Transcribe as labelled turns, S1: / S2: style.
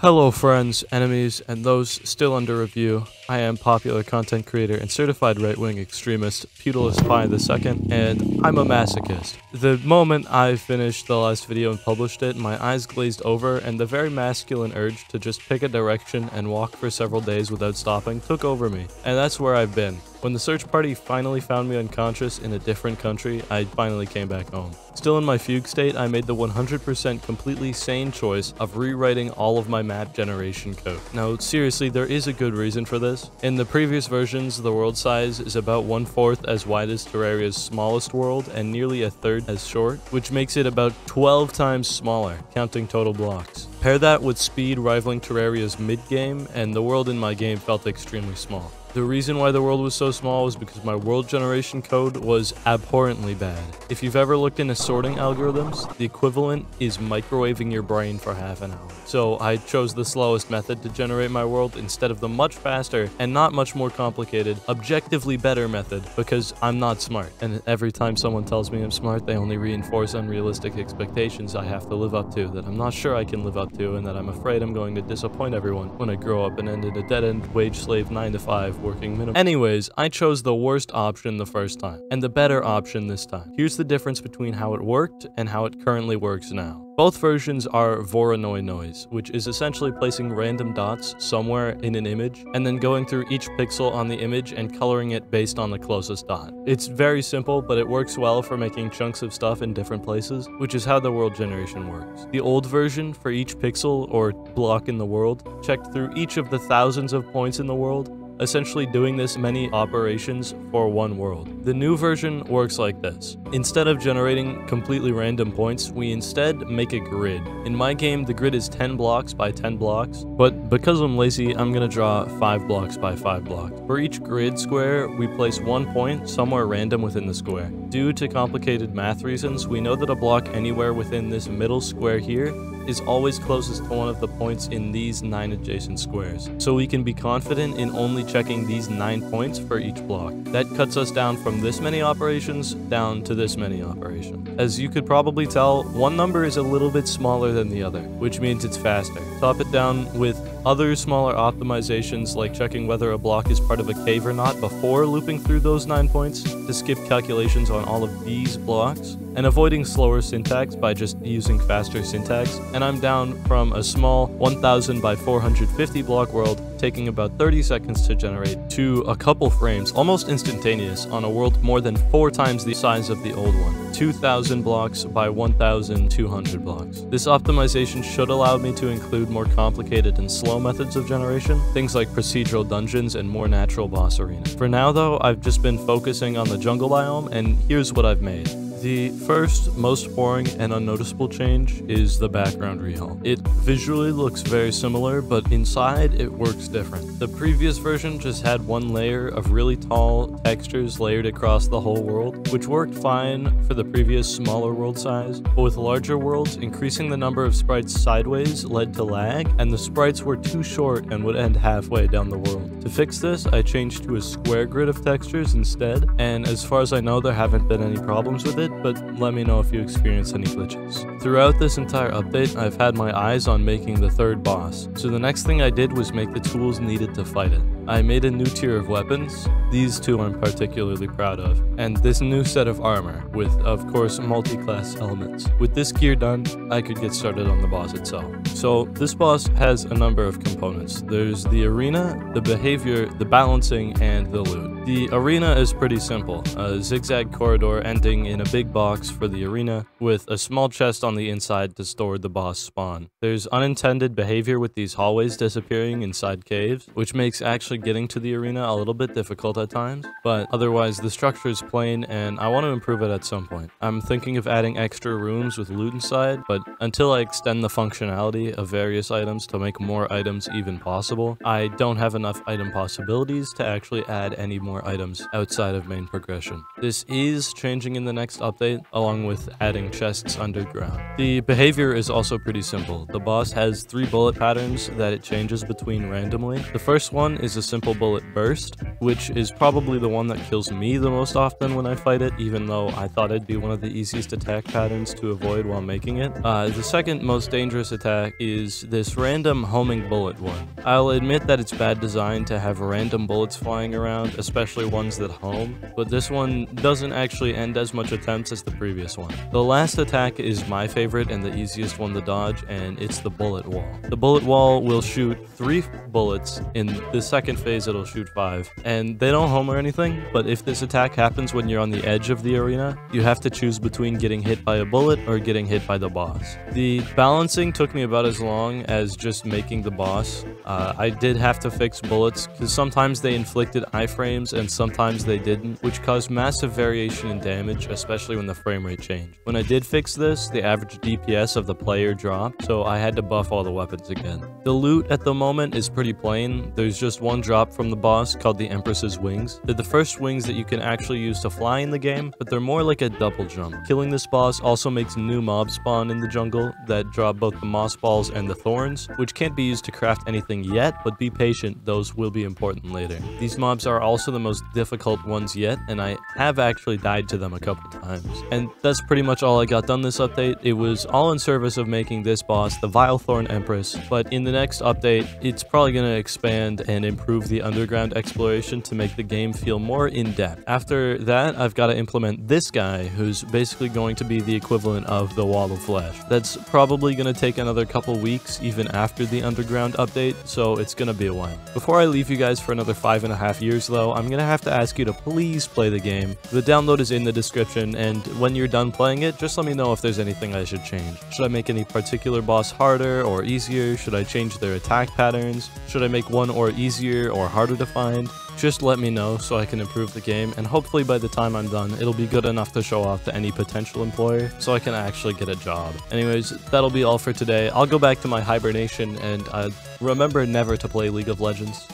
S1: Hello friends, enemies, and those still under review. I am popular content creator and certified right-wing extremist Pudalist Pie II, and I'm a masochist. The moment I finished the last video and published it, my eyes glazed over, and the very masculine urge to just pick a direction and walk for several days without stopping took over me, and that's where I've been. When the search party finally found me unconscious in a different country, I finally came back home. Still in my fugue state, I made the 100% completely sane choice of rewriting all of my map generation code. Now, seriously, there is a good reason for this. In the previous versions, the world size is about one-fourth as wide as Terraria's smallest world and nearly a third as short, which makes it about 12 times smaller, counting total blocks. Pair that with speed rivaling Terraria's mid-game, and the world in my game felt extremely small. The reason why the world was so small was because my world generation code was abhorrently bad. If you've ever looked into sorting algorithms, the equivalent is microwaving your brain for half an hour. So I chose the slowest method to generate my world instead of the much faster and not much more complicated, objectively better method because I'm not smart. And every time someone tells me I'm smart, they only reinforce unrealistic expectations I have to live up to that I'm not sure I can live up to and that I'm afraid I'm going to disappoint everyone when I grow up and end in a dead-end wage slave 9 to 5 working minimum. Anyways, I chose the worst option the first time, and the better option this time. Here's the difference between how it worked and how it currently works now. Both versions are Voronoi noise, which is essentially placing random dots somewhere in an image, and then going through each pixel on the image and coloring it based on the closest dot. It's very simple, but it works well for making chunks of stuff in different places, which is how the world generation works. The old version, for each pixel or block in the world, checked through each of the thousands of points in the world, essentially doing this many operations for one world. The new version works like this. Instead of generating completely random points, we instead make a grid. In my game, the grid is 10 blocks by 10 blocks, but because I'm lazy, I'm gonna draw 5 blocks by 5 blocks. For each grid square, we place one point somewhere random within the square. Due to complicated math reasons, we know that a block anywhere within this middle square here is always closest to one of the points in these 9 adjacent squares, so we can be confident in only checking these 9 points for each block. That cuts us down from this many operations down to this many operations. As you could probably tell, one number is a little bit smaller than the other, which means it's faster. Top it down with other smaller optimizations like checking whether a block is part of a cave or not before looping through those 9 points to skip calculations on all of these blocks, and avoiding slower syntax by just using faster syntax, and I'm down from a small 1000 by 450 block world taking about 30 seconds to generate to a couple frames almost instantaneous on a world more than 4 times the size of the old one, 2000 blocks by 1200 blocks. This optimization should allow me to include more complicated and slow methods of generation, things like procedural dungeons and more natural boss arenas. For now though, I've just been focusing on the jungle biome and here's what I've made. The first, most boring and unnoticeable change is the background rehaul. It visually looks very similar, but inside it works different. The previous version just had one layer of really tall textures layered across the whole world, which worked fine for the previous smaller world size, but with larger worlds, increasing the number of sprites sideways led to lag, and the sprites were too short and would end halfway down the world. To fix this, I changed to a square grid of textures instead, and as far as I know, there haven't been any problems with it, it, but let me know if you experience any glitches. Throughout this entire update, I've had my eyes on making the third boss, so the next thing I did was make the tools needed to fight it. I made a new tier of weapons, these two I'm particularly proud of, and this new set of armor, with of course multi-class elements. With this gear done, I could get started on the boss itself. So this boss has a number of components. There's the arena, the behavior, the balancing, and the loot. The arena is pretty simple, a zigzag corridor ending in a big box for the arena, with a small chest on the inside to store the boss spawn. There's unintended behavior with these hallways disappearing inside caves, which makes actually actually getting to the arena a little bit difficult at times, but otherwise the structure is plain and I want to improve it at some point. I'm thinking of adding extra rooms with loot inside, but until I extend the functionality of various items to make more items even possible, I don't have enough item possibilities to actually add any more items outside of main progression. This is changing in the next update, along with adding chests underground. The behavior is also pretty simple. The boss has three bullet patterns that it changes between randomly. The first one is a simple bullet burst. Which is probably the one that kills me the most often when I fight it, even though I thought it'd be one of the easiest attack patterns to avoid while making it. Uh, the second most dangerous attack is this random homing bullet one. I'll admit that it's bad design to have random bullets flying around, especially ones that home, but this one doesn't actually end as much attempts as the previous one. The last attack is my favorite and the easiest one to dodge, and it's the bullet wall. The bullet wall will shoot three bullets. In the second phase, it'll shoot five. And they don't home or anything, but if this attack happens when you're on the edge of the arena, you have to choose between getting hit by a bullet or getting hit by the boss. The balancing took me about as long as just making the boss. Uh, I did have to fix bullets, because sometimes they inflicted iframes and sometimes they didn't, which caused massive variation in damage, especially when the frame rate changed. When I did fix this, the average DPS of the player dropped, so I had to buff all the weapons again. The loot at the moment is pretty plain. There's just one drop from the boss called the Empress's Wings. They're the first wings that you can actually use to fly in the game, but they're more like a double jump. Killing this boss also makes new mobs spawn in the jungle that drop both the moss balls and the thorns, which can't be used to craft anything yet, but be patient, those will be important later. These mobs are also the most difficult ones yet, and I have actually died to them a couple times. And that's pretty much all I got done this update. It was all in service of making this boss the Vilethorn Empress, but in the next update, it's probably going to expand and improve the underground exploration to make the game feel more in-depth. After that, I've got to implement this guy, who's basically going to be the equivalent of the Wall of Flesh. That's probably going to take another couple weeks, even after the underground update, so it's going to be a while. Before I leave you guys for another five and a half years though, I'm going to have to ask you to please play the game. The download is in the description, and when you're done playing it, just let me know if there's anything I should change. Should I make any particular boss harder or easier? Should I change their attack patterns? Should I make one or easier or harder to find? Just let me know so I can improve the game, and hopefully by the time I'm done, it'll be good enough to show off to any potential employer so I can actually get a job. Anyways, that'll be all for today. I'll go back to my hibernation, and uh, remember never to play League of Legends.